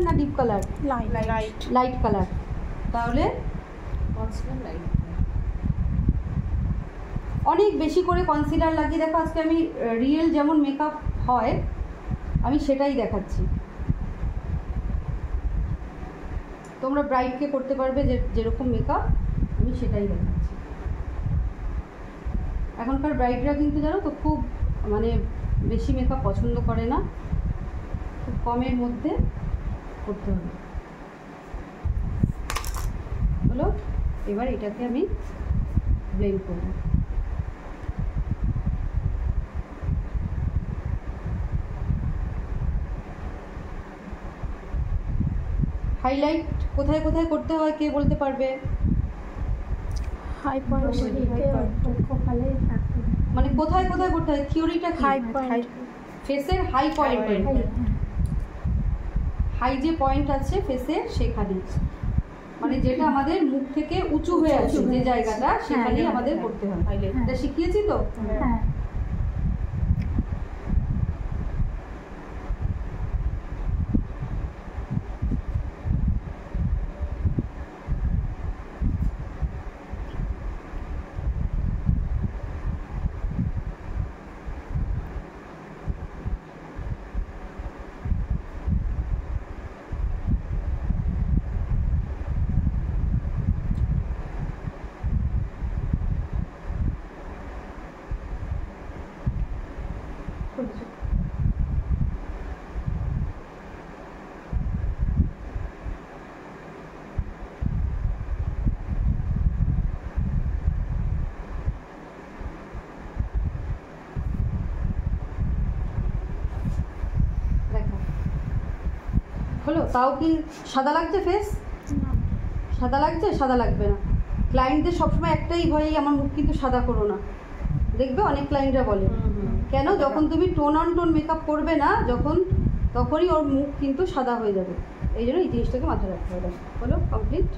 Colour না deep colour light light colour তাহলে অনেক বেশি করে কনসিলার লাগিয়ে দেখো আজকে আমি রিয়েল যেমন মেকআপ হয় আমি সেটাই দেখাচ্ছি। তোমরা ব্রাইডকে করতে পারবে যে যেরকম মেকআপ আমি সেটাই দেখাচ্ছি। এখনকার ব্রাইডরা কিন্তু জানো তো খুব মানে বেশি মেকআপ পছন্দ করে না। খুব কমের মধ্যে। করতে হবে। হলো এবার এটাকে আমি ব্লেন্ড করব। হাইলাইট কোথায় কোথায় করতে হয় কে বলতে পারবে? হাই পয়েন্ট মানে কোথায় কোথায় করতে হয়? থিওরিটা হাই পয়েন্ট ফেসের হাই পয়েন্ট হাই যে পয়েন্ট আছে ফেসে সেখানে মানে যেটা আমাদের মুখ থেকে উঁচু হয়ে আছে যে জায়গাটা সেখানেই হ্যাঁ, আমাদের হ্যাঁ, করতে হয়। শিখিয়েছি তো? হ্যাঁ। দেখো। হলো তাও কি সাদা লাগছে ফেস সাদা লাগছে? সাদা লাগবে না। ক্লায়েন্টদের সবসময় একটাই ভয়ই আমার মুখ কিন্তু সাদা করো না। দেখবে অনেক ক্লায়েন্টরা বলে। কেন? যখন তুমি টোন অন টোন মেকআপ করবে না, যখন, তখনই ওর মুখ কিন্তু সাদা হয়ে যাবে। এই জন্য এই জিনিসটাকে মাথায় রাখতে হবে। হলো কমপ্লিট